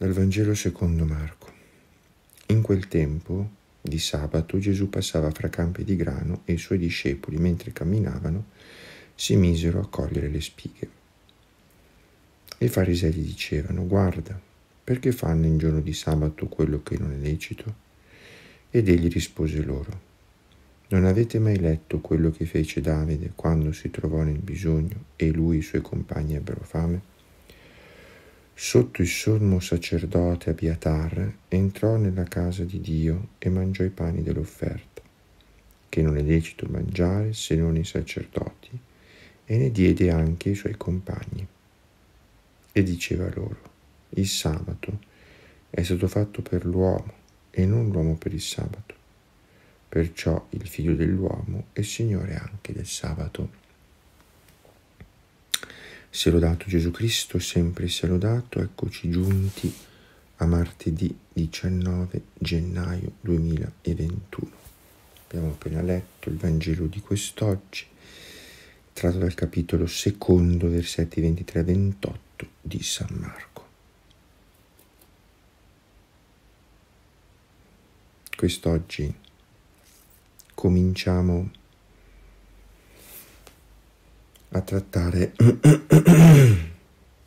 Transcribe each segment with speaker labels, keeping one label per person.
Speaker 1: Dal Vangelo secondo Marco. In quel tempo di sabato Gesù passava fra campi di grano e i suoi discepoli, mentre camminavano, si misero a cogliere le spighe. I farisei gli dicevano, guarda, perché fanno in giorno di sabato quello che non è lecito? Ed egli rispose loro, non avete mai letto quello che fece Davide quando si trovò nel bisogno e lui e i suoi compagni ebbero fame? Sotto il sommo sacerdote Abiatar entrò nella casa di Dio e mangiò i pani dell'offerta, che non è lecito mangiare se non i sacerdoti, e ne diede anche ai suoi compagni. E diceva loro, il sabato è stato fatto per l'uomo e non l'uomo per il sabato. Perciò il figlio dell'uomo è Signore anche del sabato. Sia lodato Gesù Cristo, sempre sia lodato, eccoci giunti a martedì 19 gennaio 2021. Abbiamo appena letto il Vangelo di quest'oggi, tratto dal capitolo secondo, versetti 23 28 di San Marco. Quest'oggi cominciamo a trattare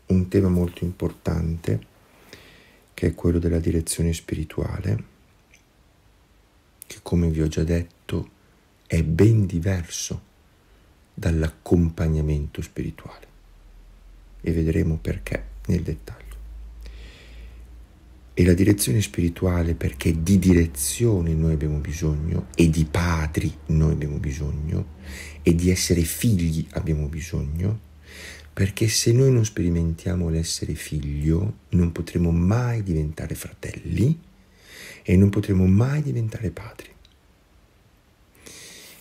Speaker 1: un tema molto importante che è quello della direzione spirituale, che come vi ho già detto è ben diverso dall'accompagnamento spirituale e vedremo perché nel dettaglio. E la direzione spirituale perché di direzione noi abbiamo bisogno e di padri noi abbiamo bisogno e di essere figli abbiamo bisogno, perché se noi non sperimentiamo l'essere figlio non potremo mai diventare fratelli e non potremo mai diventare padri.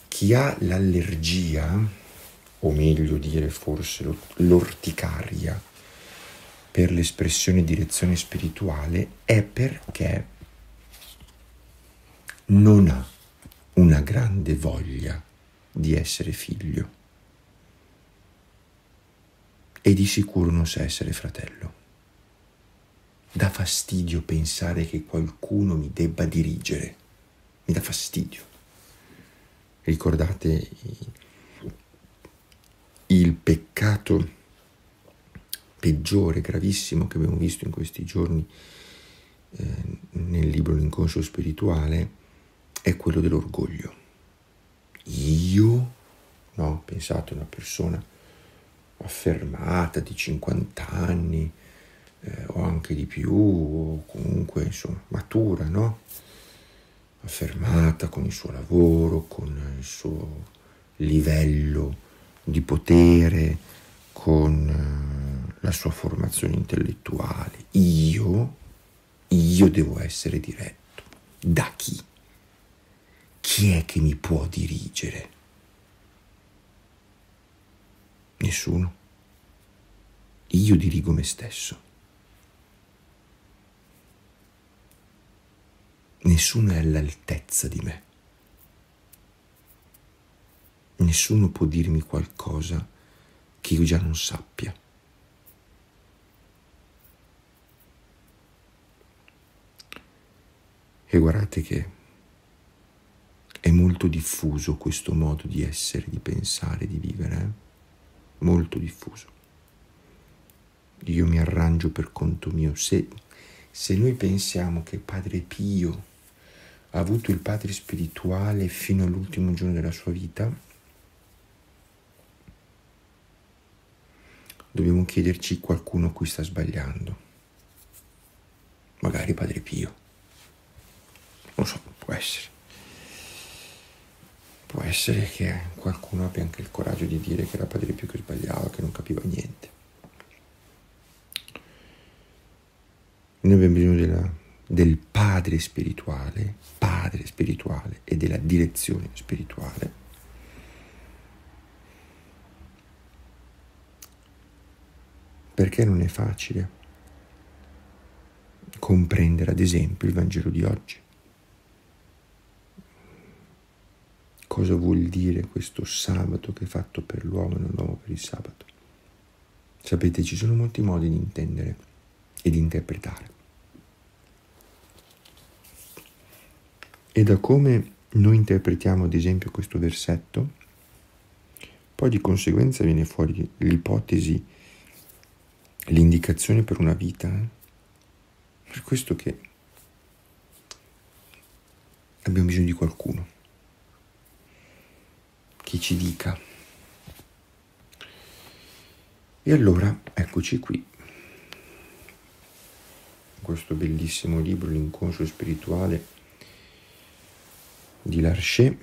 Speaker 1: Chi ha l'allergia, o meglio dire forse l'orticaria, per l'espressione direzione spirituale è perché non ha una grande voglia di essere figlio e di sicuro non sa essere fratello. Dà fastidio pensare che qualcuno mi debba dirigere, mi dà fastidio. Ricordate il peccato peggiore, gravissimo che abbiamo visto in questi giorni eh, nel libro L'inconscio spirituale è quello dell'orgoglio. Io, no, pensate una persona affermata di 50 anni eh, o anche di più, o comunque insomma matura, no? Affermata con il suo lavoro, con il suo livello di potere, con eh, la sua formazione intellettuale. Io, io devo essere diretto. Da chi? Chi è che mi può dirigere? Nessuno. Io dirigo me stesso. Nessuno è all'altezza di me. Nessuno può dirmi qualcosa che io già non sappia. E guardate che è molto diffuso questo modo di essere, di pensare, di vivere, eh? molto diffuso. Io mi arrangio per conto mio. Se, se noi pensiamo che Padre Pio ha avuto il Padre spirituale fino all'ultimo giorno della sua vita, dobbiamo chiederci qualcuno a cui sta sbagliando. Magari Padre Pio. Non so, può essere. Può essere che qualcuno abbia anche il coraggio di dire che era Padre Pio che sbagliava, che non capiva niente. Noi abbiamo bisogno della, del padre spirituale, padre spirituale e della direzione spirituale. Perché non è facile comprendere ad esempio il Vangelo di oggi. cosa vuol dire questo sabato che è fatto per l'uomo e non l'uomo per il sabato. Sapete, ci sono molti modi di intendere e di interpretare. E da come noi interpretiamo ad esempio questo versetto, poi di conseguenza viene fuori l'ipotesi, l'indicazione per una vita. Eh? Per questo che abbiamo bisogno di qualcuno che ci dica. E allora eccoci qui, questo bellissimo libro, L'inconscio spirituale di Larcher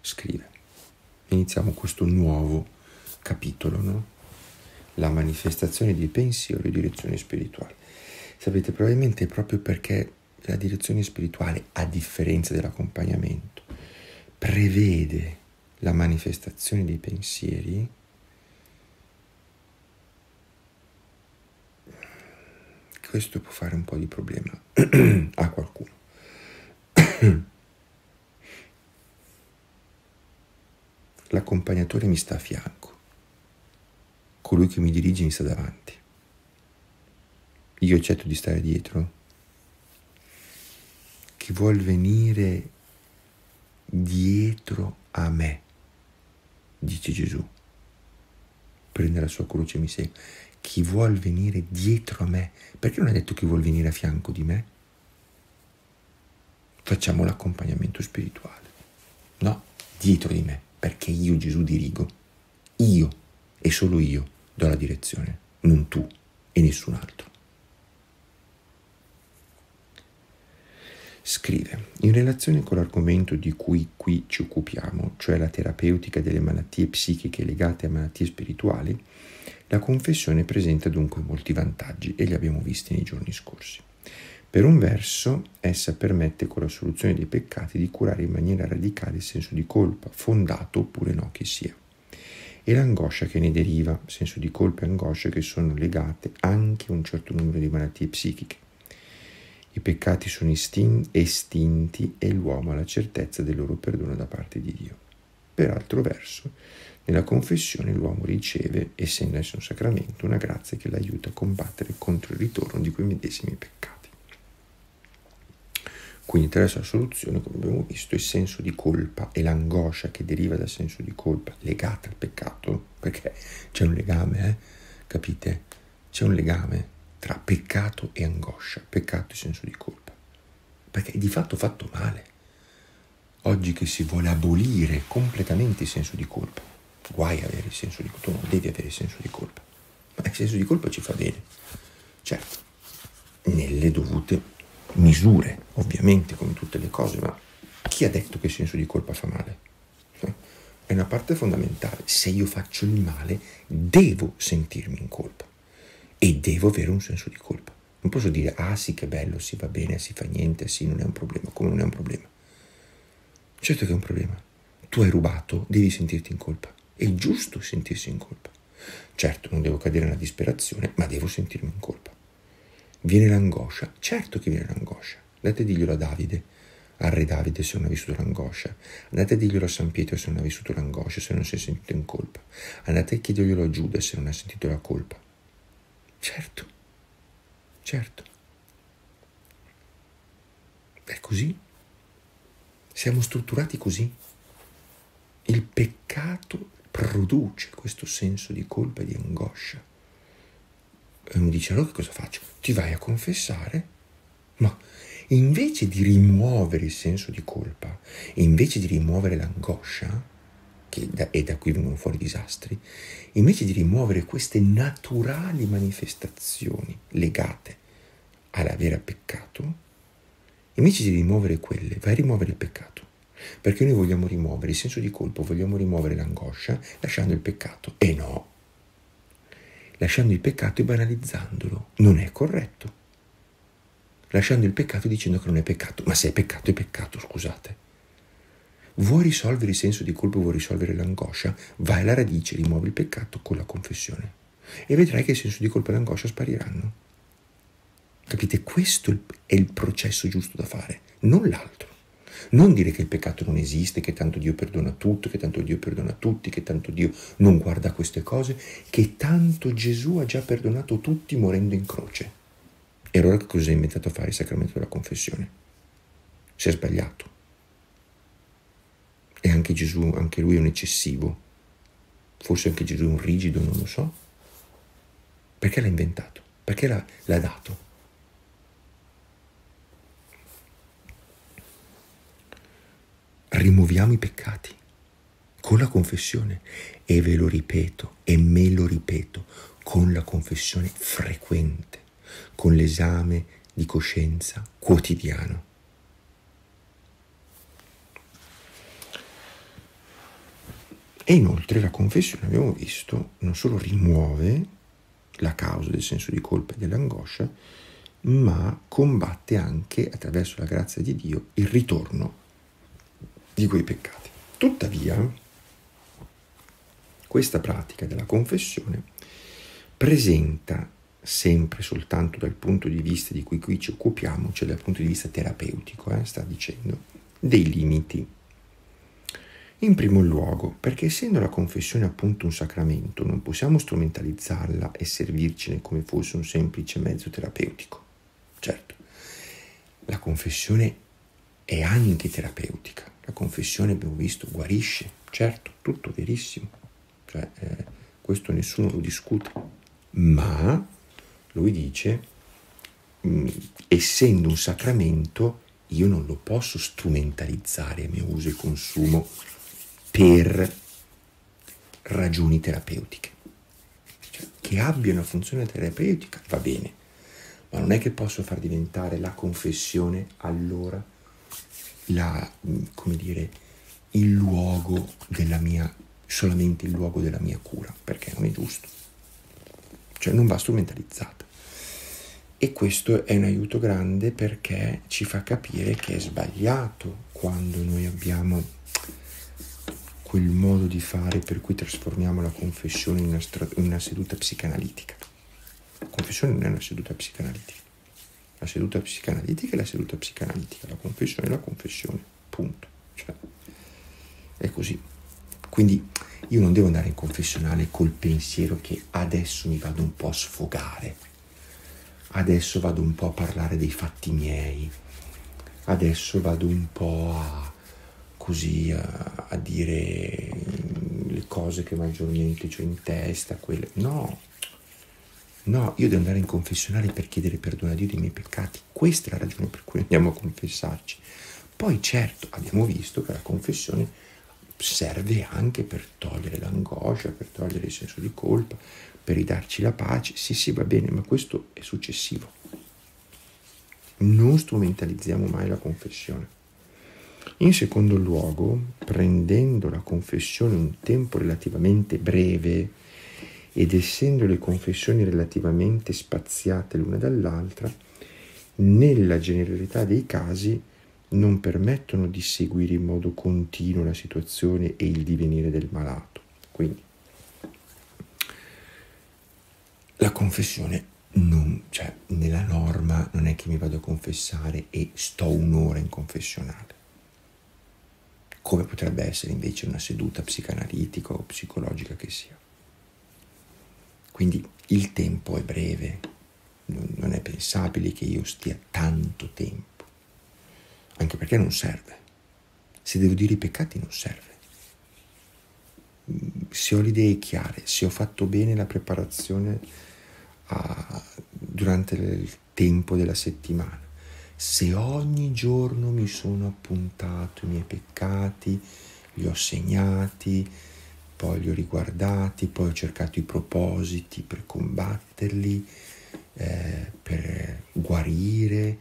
Speaker 1: scrive. Iniziamo questo nuovo capitolo, no? La manifestazione di pensiero e direzione spirituale. Sapete, probabilmente proprio perché la direzione spirituale, a differenza dell'accompagnamento, prevede la manifestazione dei pensieri, questo può fare un po' di problema a qualcuno. l'accompagnatore mi sta a fianco, colui che mi dirige mi sta davanti. Io accetto di stare dietro. Chi vuol venire dietro a me, dice Gesù, prende la sua croce e mi segue. Chi vuol venire dietro a me, perché non ha detto chi vuol venire a fianco di me? Facciamo l'accompagnamento spirituale. No, dietro di me perché io Gesù dirigo, io e solo io do la direzione, non tu e nessun altro. Scrive, in relazione con l'argomento di cui qui ci occupiamo, cioè la terapeutica delle malattie psichiche legate a malattie spirituali, la confessione presenta dunque molti vantaggi e li abbiamo visti nei giorni scorsi. Per un verso, essa permette con la soluzione dei peccati di curare in maniera radicale il senso di colpa, fondato oppure no che sia, e l'angoscia che ne deriva, senso di colpa e angoscia che sono legate anche a un certo numero di malattie psichiche. I peccati sono estinti e l'uomo ha la certezza del loro perdono da parte di Dio. Per altro verso, nella confessione l'uomo riceve, essendo esso un sacramento, una grazia che l'aiuta a combattere contro il ritorno di quei medesimi peccati. Quindi attraverso la soluzione, come abbiamo visto, il senso di colpa e l'angoscia che deriva dal senso di colpa legata al peccato, perché c'è un legame, eh? capite? C'è un legame tra peccato e angoscia, peccato e senso di colpa, perché è di fatto fatto male. Oggi che si vuole abolire completamente il senso di colpa, guai avere il senso di colpa, tu non devi avere il senso di colpa, ma il senso di colpa ci fa bene, certo, nelle dovute misure, ovviamente, come tutte le cose, ma chi ha detto che il senso di colpa fa male? È una parte fondamentale. Se io faccio il male, devo sentirmi in colpa e devo avere un senso di colpa. Non posso dire, ah sì che bello, si va bene, si fa niente, sì, non è un problema, come non è un problema. Certo che è un problema. Tu hai rubato, devi sentirti in colpa. È giusto sentirsi in colpa. Certo, non devo cadere nella disperazione, ma devo sentirmi in colpa. Viene l'angoscia? Certo che viene l'angoscia. Andate a dirglielo a Davide, al re Davide se non ha vissuto l'angoscia. Andate a dirglielo a San Pietro se non ha vissuto l'angoscia, se non si è sentito in colpa. Andate a chiederglielo a Giuda se non ha sentito la colpa. Certo, certo. È così. Siamo strutturati così. Il peccato produce questo senso di colpa e di angoscia. E mi dice, allora che cosa faccio? Ti vai a confessare? Ma invece di rimuovere il senso di colpa, invece di rimuovere l'angoscia, che e da qui vengono fuori disastri, invece di rimuovere queste naturali manifestazioni legate all'avere peccato, invece di rimuovere quelle, vai a rimuovere il peccato. Perché noi vogliamo rimuovere il senso di colpa, vogliamo rimuovere l'angoscia lasciando il peccato. E no, lasciando il peccato e banalizzandolo. Non è corretto. Lasciando il peccato dicendo che non è peccato, ma se è peccato è peccato, scusate. Vuoi risolvere il senso di colpa, vuoi risolvere l'angoscia, vai alla radice, rimuovi il peccato con la confessione e vedrai che il senso di colpa e l'angoscia spariranno. Capite? Questo è il processo giusto da fare, non l'altro. Non dire che il peccato non esiste, che tanto Dio perdona tutto, che tanto Dio perdona tutti, che tanto Dio non guarda queste cose, che tanto Gesù ha già perdonato tutti morendo in croce. E allora cosa ha inventato a fare il sacramento della confessione? Si è sbagliato. E anche Gesù, anche lui è un eccessivo. Forse anche Gesù è un rigido, non lo so. Perché l'ha inventato? Perché l'ha, dato? Rimuoviamo i peccati con la confessione e ve lo ripeto e me lo ripeto con la confessione frequente, con l'esame di coscienza quotidiano. E inoltre la confessione, abbiamo visto, non solo rimuove la causa del senso di colpa e dell'angoscia, ma combatte anche attraverso la grazia di Dio il ritorno di quei peccati. Tuttavia, questa pratica della confessione presenta sempre soltanto dal punto di vista di cui qui ci occupiamo, cioè dal punto di vista terapeutico, eh, sta dicendo, dei limiti in primo luogo, perché essendo la confessione appunto un sacramento, non possiamo strumentalizzarla e servircene come fosse un semplice mezzo terapeutico. Certo, la confessione è anche terapeutica. La confessione, abbiamo visto, guarisce, certo, tutto verissimo. Cioè, eh, questo nessuno lo discute. Ma, lui dice, mh, mm, essendo un sacramento, io non lo posso strumentalizzare a mio uso e consumo per ragioni terapeutiche. Cioè, che abbia una funzione terapeutica va bene, ma non è che posso far diventare la confessione allora la, come dire, il luogo della mia, solamente il luogo della mia cura, perché non è giusto. Cioè non va strumentalizzata. E questo è un aiuto grande perché ci fa capire che è sbagliato quando noi abbiamo quel modo di fare per cui trasformiamo la confessione in una, in una seduta psicanalitica. La confessione non è una seduta psicanalitica. La seduta psicanalitica è la seduta psicanalitica, la confessione è la confessione, punto. Cioè, è così. Quindi io non devo andare in confessionale col pensiero che adesso mi vado un po' a sfogare, adesso vado un po' a parlare dei fatti miei, adesso vado un po' a così a, a dire le cose che maggiormente ho in testa, quelle. No, no, io devo andare in confessionale per chiedere perdono a Dio dei miei peccati. Questa è la ragione per cui andiamo a confessarci. Poi certo abbiamo visto che la confessione serve anche per togliere l'angoscia, per togliere il senso di colpa, per ridarci la pace. Sì, sì, va bene, ma questo è successivo. Non strumentalizziamo mai la confessione. In secondo luogo, prendendo la confessione un tempo relativamente breve ed essendo le confessioni relativamente spaziate l'una dall'altra, nella generalità dei casi non permettono di seguire in modo continuo la situazione e il divenire del malato. Quindi la confessione non, cioè, nella norma non è che mi vado a confessare e sto un'ora in confessionale come potrebbe essere invece una seduta psicanalitica o psicologica che sia. Quindi il tempo è breve, non è pensabile che io stia tanto tempo, anche perché non serve. Se devo dire i peccati non serve. Se ho le idee chiare, se ho fatto bene la preparazione a, durante il tempo della settimana, se ogni giorno mi sono appuntato i miei peccati, li ho segnati, poi li ho riguardati, poi ho cercato i propositi per combatterli, eh, per guarire,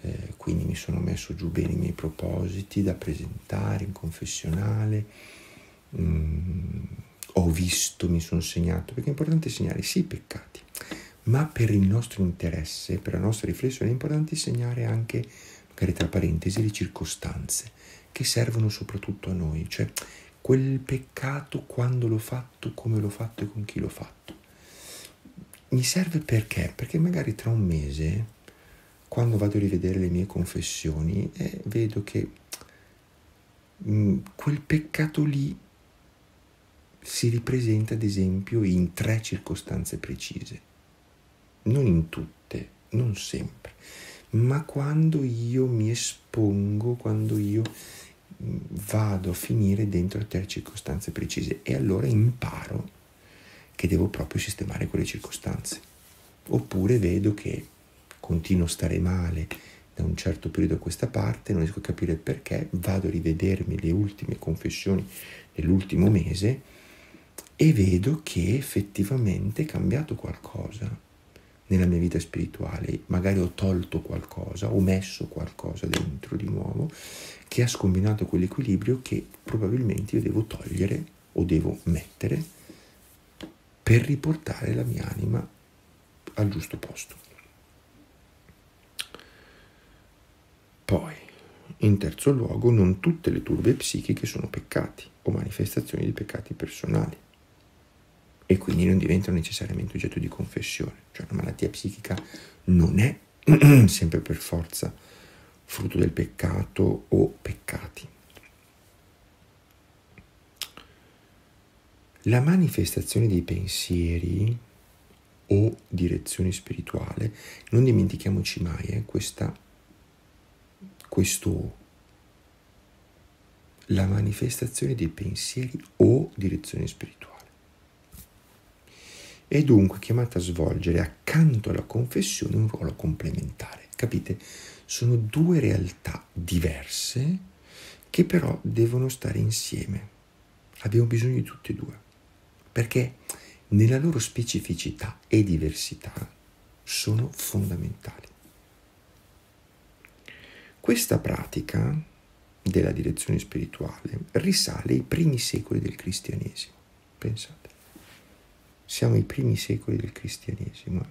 Speaker 1: eh, quindi mi sono messo giù bene i miei propositi da presentare in confessionale, mm, ho visto, mi sono segnato, perché è importante segnare sì i peccati, ma per il nostro interesse, per la nostra riflessione è importante segnare anche, magari tra parentesi, le circostanze che servono soprattutto a noi, cioè quel peccato quando l'ho fatto, come l'ho fatto e con chi l'ho fatto. Mi serve perché? Perché magari tra un mese, quando vado a rivedere le mie confessioni, eh, vedo che mh, mm, quel peccato lì si ripresenta ad esempio in tre circostanze precise non in tutte, non sempre, ma quando io mi espongo, quando io mm, vado a finire dentro a te circostanze precise e allora imparo che devo proprio sistemare quelle circostanze. Oppure vedo che continuo a stare male da un certo periodo a questa parte, non riesco a capire perché, vado a rivedermi le ultime confessioni dell'ultimo mese e vedo che effettivamente è cambiato qualcosa nella mia vita spirituale, magari ho tolto qualcosa, ho messo qualcosa dentro di nuovo che ha scombinato quell'equilibrio che probabilmente io devo togliere o devo mettere per riportare la mia anima al giusto posto. Poi, in terzo luogo, non tutte le turbe psichiche sono peccati o manifestazioni di peccati personali e quindi non diventano necessariamente oggetto di confessione. Cioè una malattia psichica non è sempre per forza frutto del peccato o peccati. La manifestazione dei pensieri o direzione spirituale, non dimentichiamoci mai eh, questa, questo la manifestazione dei pensieri o direzione spirituale è dunque chiamata a svolgere accanto alla confessione un ruolo complementare. Capite? Sono due realtà diverse che però devono stare insieme. Abbiamo bisogno di tutte e due, perché nella loro specificità e diversità sono fondamentali. Questa pratica della direzione spirituale risale ai primi secoli del cristianesimo. Pensate. Siamo ai primi secoli del cristianesimo.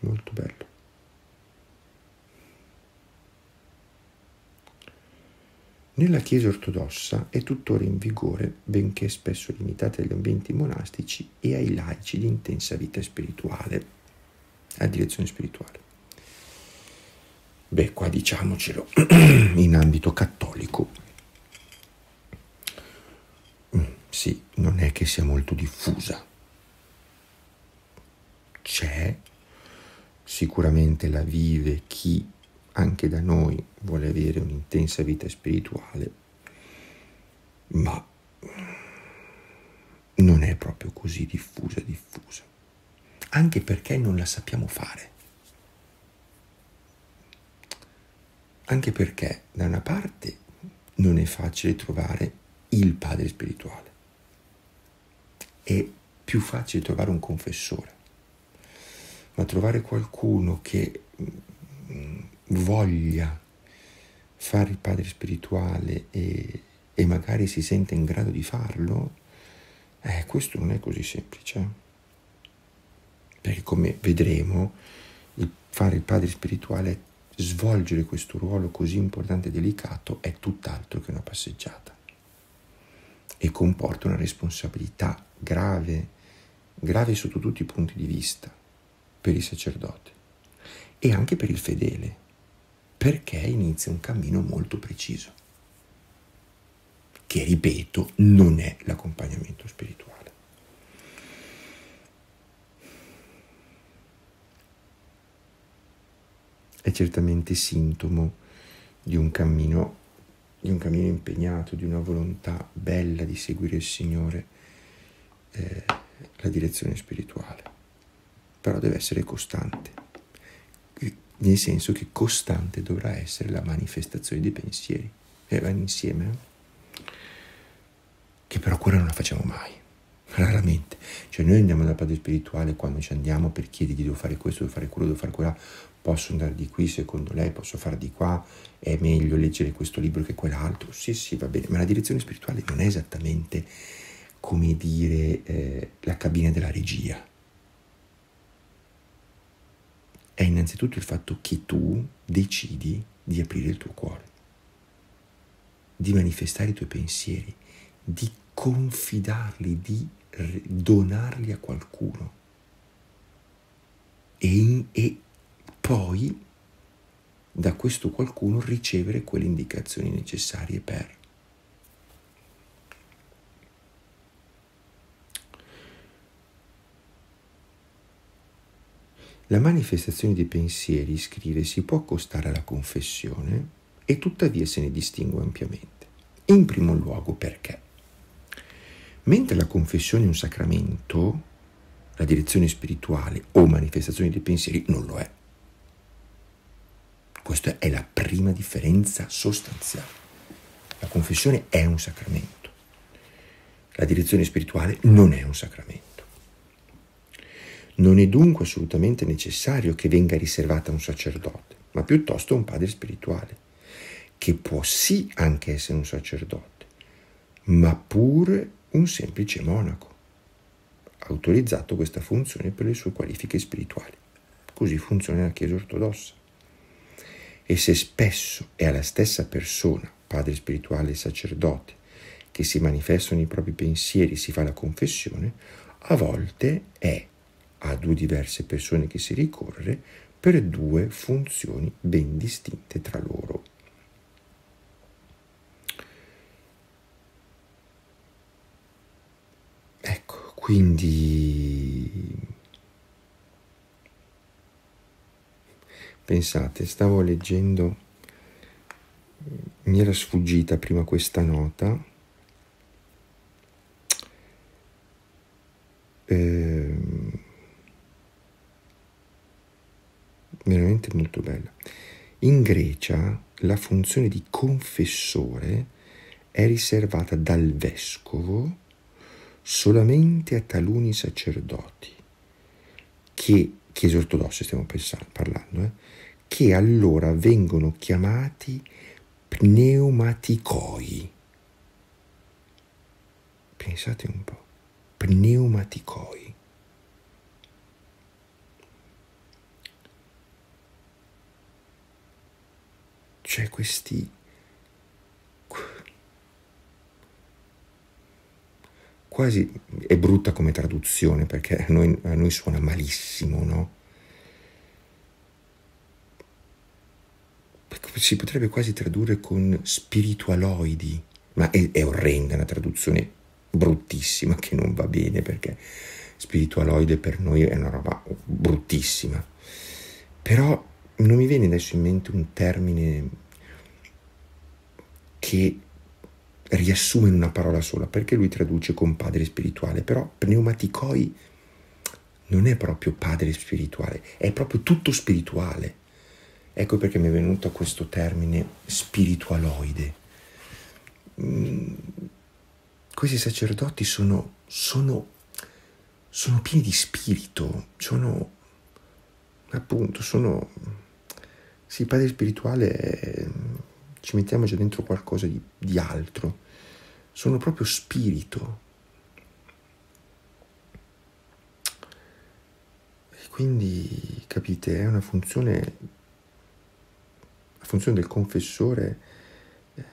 Speaker 1: Molto bello. Nella Chiesa ortodossa è tuttora in vigore, benché spesso limitata agli ambienti monastici e ai laici di intensa vita spirituale, a direzione spirituale. Beh, qua diciamocelo, in ambito cattolico sì, non è che sia molto diffusa. C'è, sicuramente la vive chi anche da noi vuole avere un'intensa vita spirituale, ma non è proprio così diffusa, diffusa. Anche perché non la sappiamo fare. Anche perché da una parte non è facile trovare il padre spirituale è più facile trovare un confessore, ma trovare qualcuno che mm, voglia fare il padre spirituale e, e magari si sente in grado di farlo, eh, questo non è così semplice. Perché come vedremo, il fare il padre spirituale, svolgere questo ruolo così importante e delicato è tutt'altro che una passeggiata e comporta una responsabilità grave, grave sotto tutti i punti di vista per il sacerdote e anche per il fedele, perché inizia un cammino molto preciso, che ripeto non è l'accompagnamento spirituale. È certamente sintomo di un cammino di un cammino impegnato, di una volontà bella di seguire il Signore, eh, la direzione spirituale. Però deve essere costante, nel senso che costante dovrà essere la manifestazione dei pensieri. E vanno insieme, che però quella non la facciamo mai raramente. Cioè noi andiamo dal padre spirituale quando ci andiamo per chiedergli devo fare questo, devo fare quello, devo fare quella, posso andare di qui secondo lei, posso fare di qua, è meglio leggere questo libro che quell'altro. Sì, sì, va bene, ma la direzione spirituale non è esattamente come dire eh, la cabina della regia. È innanzitutto il fatto che tu decidi di aprire il tuo cuore, di manifestare i tuoi pensieri, di confidarli, di donarli a qualcuno. E, e poi da questo qualcuno ricevere quelle indicazioni necessarie per. La manifestazione dei pensieri, scrive, si può accostare alla confessione e tuttavia se ne distingue ampiamente. In primo luogo perché? Mentre la confessione è un sacramento, la direzione spirituale o manifestazione dei pensieri non lo è. Questa è la prima differenza sostanziale. La confessione è un sacramento. La direzione spirituale non è un sacramento. Non è dunque assolutamente necessario che venga riservata a un sacerdote, ma piuttosto a un padre spirituale, che può sì anche essere un sacerdote, ma pure un semplice monaco, autorizzato questa funzione per le sue qualifiche spirituali. Così funziona la Chiesa ortodossa. E se spesso è alla stessa persona, padre spirituale e sacerdote, che si manifestano i propri pensieri, si fa la confessione, a volte è a due diverse persone che si ricorre per due funzioni ben distinte tra loro. Ecco, quindi pensate, stavo leggendo, mi era sfuggita prima questa nota. Eh, veramente molto bella. In Grecia la funzione di confessore è riservata dal vescovo solamente a taluni sacerdoti, che, chiese ortodosse stiamo pensando, parlando, eh, che allora vengono chiamati pneumaticoi. Pensate un po', pneumaticoi. Cioè questi quasi è brutta come traduzione perché a noi, a noi suona malissimo, no? Si potrebbe quasi tradurre con spiritualoidi, ma è, è orrenda, una traduzione bruttissima che non va bene perché spiritualoide per noi è una roba bruttissima. Però non mi viene adesso in mente un termine che riassume in una parola sola, perché lui traduce con padre spirituale, però pneumaticoi non è proprio padre spirituale, è proprio tutto spirituale. Ecco perché mi è venuto questo termine spiritualoide. Mm, questi sacerdoti sono, sono, sono pieni di spirito, sono appunto, sono... Sì, padre spirituale è, ci mettiamo già dentro qualcosa di, di altro sono proprio spirito. E quindi, capite, è una funzione, la funzione del confessore eh,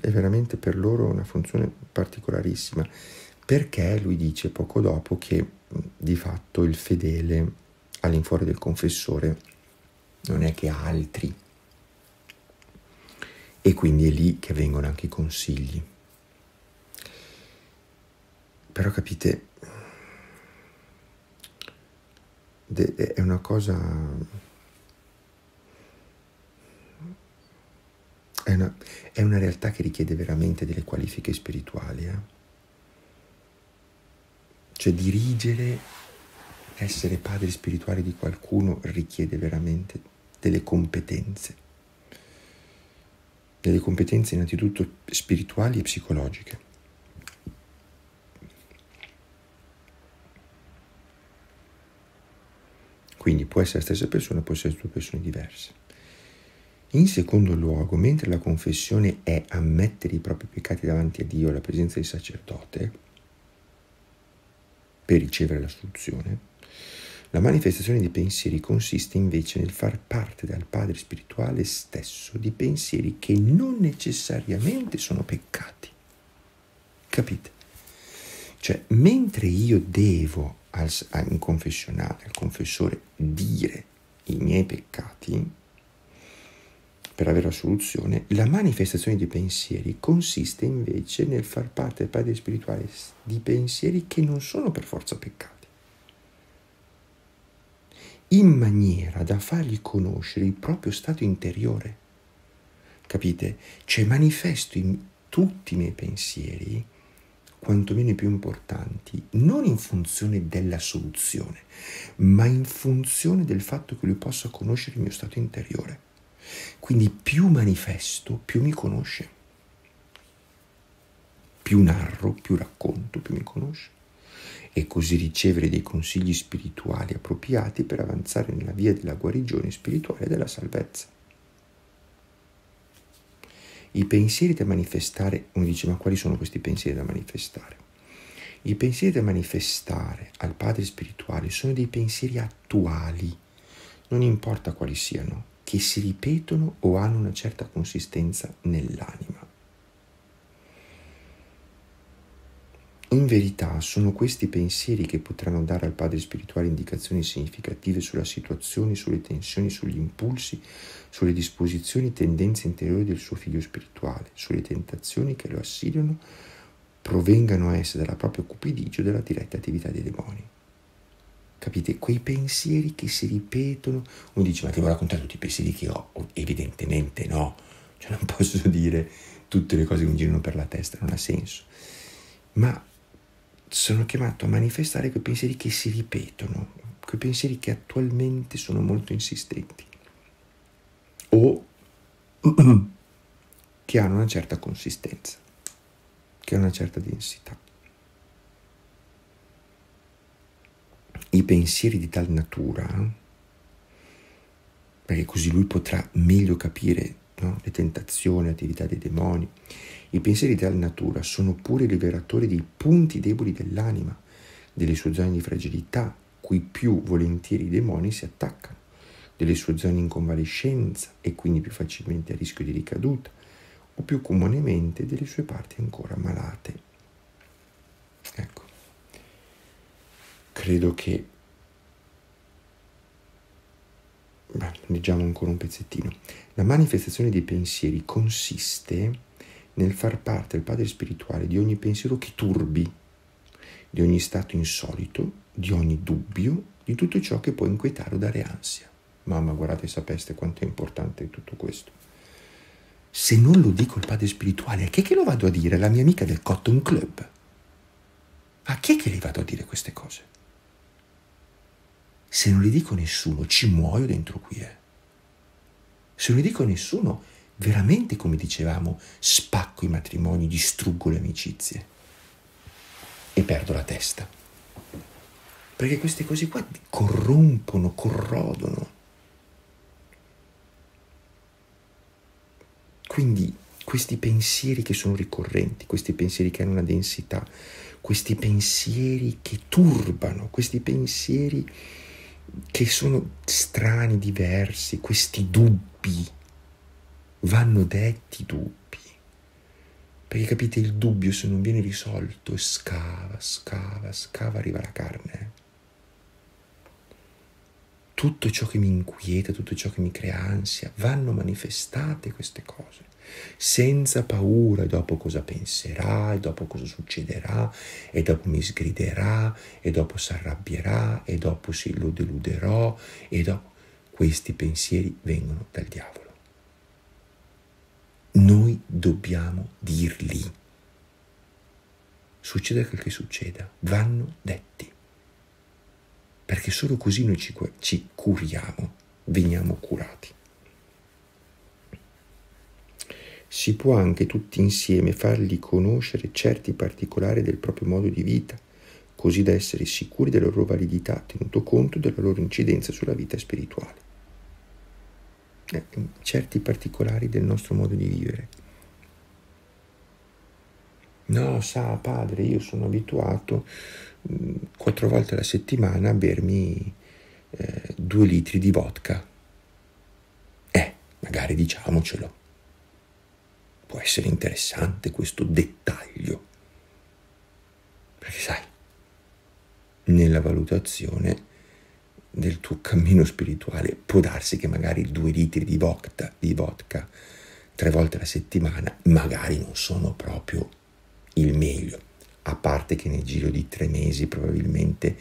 Speaker 1: è veramente per loro una funzione particolarissima, perché lui dice poco dopo che di fatto il fedele all'infuori del confessore non è che altri e quindi è lì che vengono anche i consigli. Però capite, è una cosa... È una, è una realtà che richiede veramente delle qualifiche spirituali. Eh? Cioè dirigere, essere padri spirituali di qualcuno richiede veramente delle competenze. Delle competenze innanzitutto spirituali e psicologiche. Quindi può essere la stessa persona, può essere due persone diverse. In secondo luogo, mentre la confessione è ammettere i propri peccati davanti a Dio alla presenza del sacerdote per ricevere la soluzione, la manifestazione dei pensieri consiste invece nel far parte dal Padre spirituale stesso di pensieri che non necessariamente sono peccati. Capite? Cioè, mentre io devo al, in confessionale, al confessore, dire i miei peccati per avere la soluzione, la manifestazione dei pensieri consiste invece nel far parte del Padre spirituale di pensieri che non sono per forza peccati. In maniera da fargli conoscere il proprio stato interiore. Capite? Cioè manifesto in tutti i miei pensieri, quantomeno i più importanti, non in funzione della soluzione, ma in funzione del fatto che lui possa conoscere il mio stato interiore. Quindi più manifesto, più mi conosce. Più narro, più racconto, più mi conosce. E così ricevere dei consigli spirituali appropriati per avanzare nella via della guarigione spirituale e della salvezza. I pensieri da manifestare, uno dice ma quali sono questi pensieri da manifestare? I pensieri da manifestare al Padre spirituale sono dei pensieri attuali, non importa quali siano, che si ripetono o hanno una certa consistenza nell'anima. In verità sono questi pensieri che potranno dare al padre spirituale indicazioni significative sulla situazione, sulle tensioni, sugli impulsi, sulle disposizioni e tendenze interiori del suo figlio spirituale, sulle tentazioni che lo assidiano, provengano a essere dalla propria cupidigia o dalla diretta attività dei demoni. Capite? Quei pensieri che si ripetono. Uno dice, ma ti vuoi raccontare tutti i pensieri che ho? Evidentemente no. Cioè non posso dire tutte le cose che mi girano per la testa, non ha senso. Ma sono chiamato a manifestare quei pensieri che si ripetono, quei pensieri che attualmente sono molto insistenti o che hanno una certa consistenza, che hanno una certa densità. i pensieri di tal natura, perché così lui potrà meglio capire no? le tentazioni, le attività dei demoni. I pensieri tal natura sono pure liberatori dei punti deboli dell'anima, delle sue zone di fragilità, cui più volentieri i demoni si attaccano, delle sue zone in convalescenza e quindi più facilmente a rischio di ricaduta, o più comunemente delle sue parti ancora malate. Ecco credo che Beh, leggiamo ancora un pezzettino. La manifestazione dei pensieri consiste nel far parte del padre spirituale di ogni pensiero che turbi, di ogni stato insolito, di ogni dubbio, di tutto ciò che può inquietare o dare ansia. Mamma, guardate, sapeste quanto è importante tutto questo. Se non lo dico al padre spirituale, a chi è che lo vado a dire? La mia amica del Cotton Club. A chi è che le vado a dire queste cose? se non li dico a nessuno, ci muoio dentro qui. Eh. Se non li dico a nessuno, veramente, come dicevamo, spacco i matrimoni, distruggo le amicizie e perdo la testa. Perché queste cose qua corrompono, corrodono. Quindi questi pensieri che sono ricorrenti, questi pensieri che hanno una densità, questi pensieri che turbano, questi pensieri che sono strani, diversi, questi dubbi, vanno detti dubbi. Perché capite, il dubbio se non viene risolto scava, scava, scava, arriva la carne. Tutto ciò che mi inquieta, tutto ciò che mi crea ansia, vanno manifestate queste cose senza paura, dopo cosa penserà, e dopo cosa succederà, e dopo mi sgriderà, e dopo si arrabbierà, e dopo si lo deluderò, e dopo questi pensieri vengono dal diavolo. Noi dobbiamo dirli. Succeda quel che succeda, vanno detti. Perché solo così noi ci, ci curiamo, veniamo curati si può anche tutti insieme fargli conoscere certi particolari del proprio modo di vita, così da essere sicuri della loro validità, tenuto conto della loro incidenza sulla vita spirituale. Certi particolari del nostro modo di vivere. No, sa padre, io sono abituato mm, quattro volte alla settimana a bermi eh, due litri di vodka. Eh, magari diciamocelo può essere interessante questo dettaglio. Perché sai, nella valutazione del tuo cammino spirituale può darsi che magari due litri di vodka, di vodka tre volte alla settimana magari non sono proprio il meglio, a parte che nel giro di tre mesi probabilmente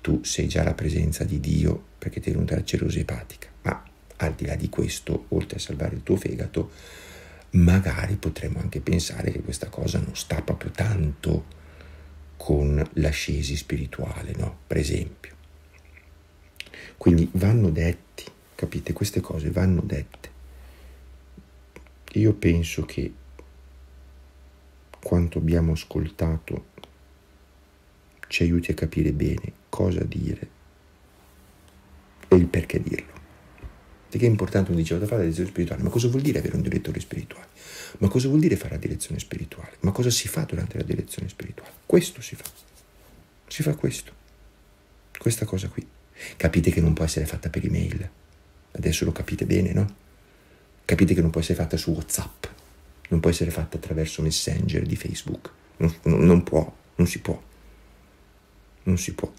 Speaker 1: tu sei già la presenza di Dio perché ti è venuta la cirrosi epatica, ma al di là di questo, oltre a salvare il tuo fegato, magari potremmo anche pensare che questa cosa non sta proprio tanto con l'ascesi spirituale, no? Per esempio. Quindi vanno detti, capite? Queste cose vanno dette. Io penso che quanto abbiamo ascoltato ci aiuti a capire bene cosa dire e il perché dirlo. Perché è importante, uno diceva, da fare la direzione spirituale, ma cosa vuol dire avere un direttore spirituale? Ma cosa vuol dire fare la direzione spirituale? Ma cosa si fa durante la direzione spirituale? Questo si fa. Si fa questo. Questa cosa qui. Capite che non può essere fatta per email. Adesso lo capite bene, no? Capite che non può essere fatta su WhatsApp. Non può essere fatta attraverso Messenger di Facebook. Non, non può, non si può. Non si può.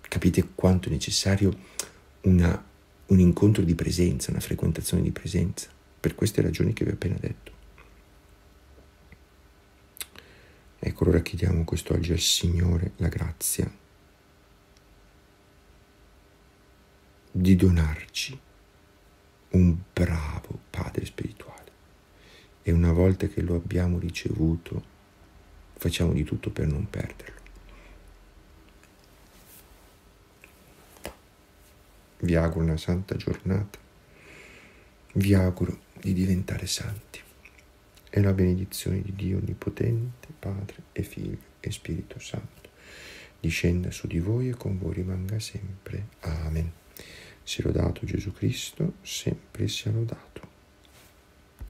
Speaker 1: Capite quanto è necessario una, un incontro di presenza, una frequentazione di presenza, per queste ragioni che vi ho appena detto. Ecco, allora chiediamo quest'oggi al Signore la grazia di donarci un bravo padre spirituale e una volta che lo abbiamo ricevuto facciamo di tutto per non perderlo. Vi auguro una santa giornata, vi auguro di diventare santi e la benedizione di Dio Onnipotente, Padre e Figlio e Spirito Santo discenda su di voi e con voi rimanga sempre. Amen. Sia lodato Gesù Cristo, sempre sia lodato.